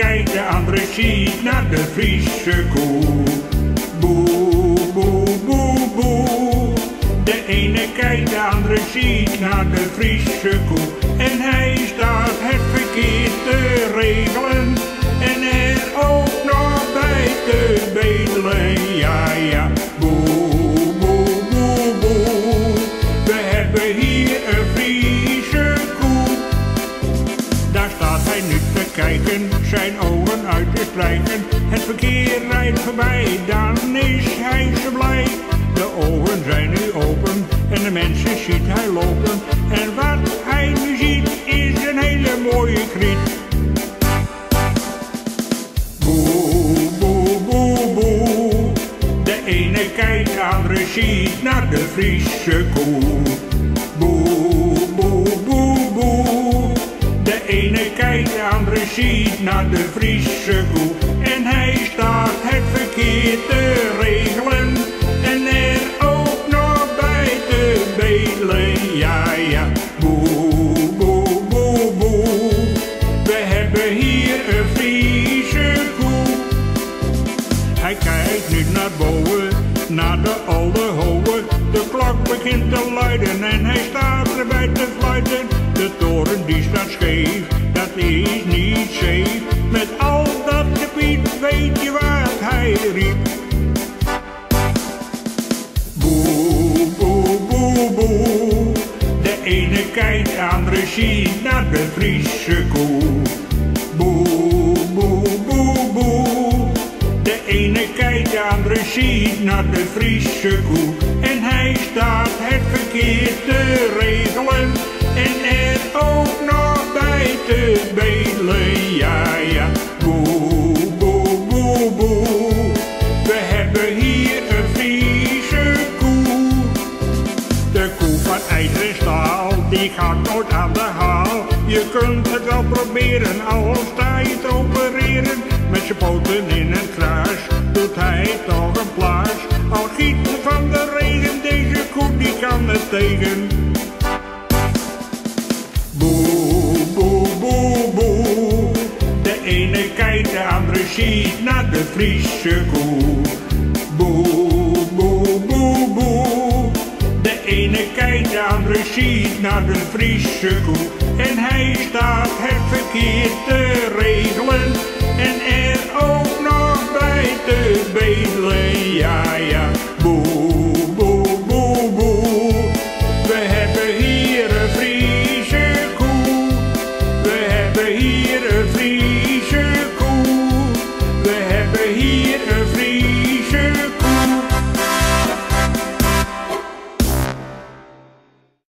kijkt, de andere ziet naar de Friese koe. Boe, boe, boe, boe. De ene kijkt, de andere ziet naar de Friese koe. En hij staat het verkeerd te regelen. Strijken. Het verkeer rijdt voorbij, dan is hij zo blij. De ogen zijn nu open en de mensen ziet hij lopen. En wat hij nu ziet is een hele mooie kriet. Boe, boe, boe, boe. De ene kijkt, de andere ziet naar de Friese koe. Ene kijkt, de andere ziet naar de Friese koe. En hij staat het verkeer te regelen. En er ook nog bij te bedelen. Ja, ja, boe, boe, boe, boe. We hebben hier een Friese koe. Hij kijkt nu naar boven, naar de oude. De klok begint te luiden en hij staat erbij te fluiten. De toren die staat scheef, niet. Met al dat gebied weet je wat hij riep. Boe, boe, boe, boe. De ene kijkt, de ziet naar de Friese koe. Boe, boe, boe, boe. De ene kijkt, de ziet naar de Friese koe. En hij staat het verkeer te regelen. En er ook nog bij te bedelen. Ja, ja, boe, boe, boe, boe. We hebben hier een Friese koe. De koe van ijzer staal, die gaat nooit aan de haal. Je kunt het wel proberen, al sta je te opereren. Met zijn poten in een kruis, doet hij toch een plaats. Al giet van de regen, deze koe die kan het tegen. Kijkt, de andere ziet naar de Friese koe. Boe, boe, boe, boe. De ene kijkt, de andere ziet naar de Friese koe. En hij staat het verkeer te.